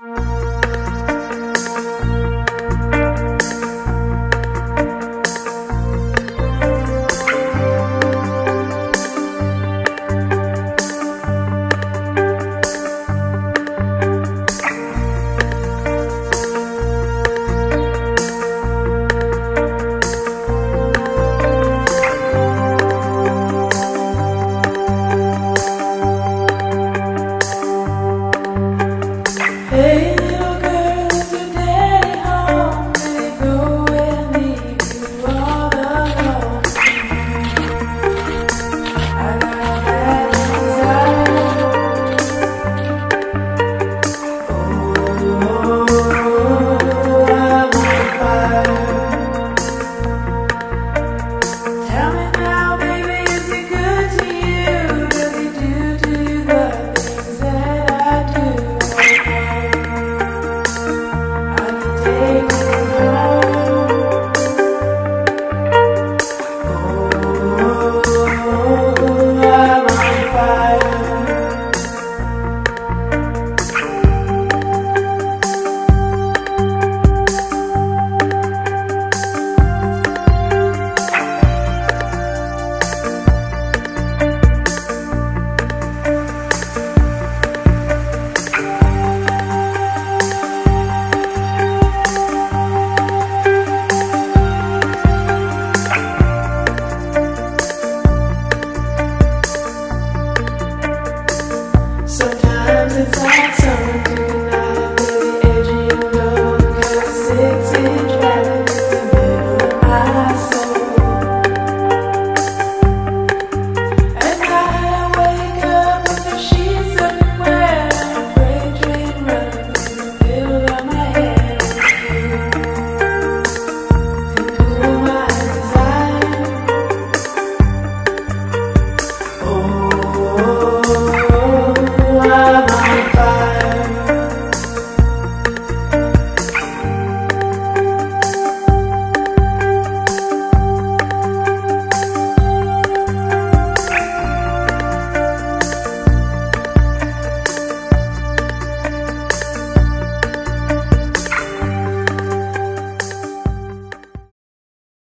Bye.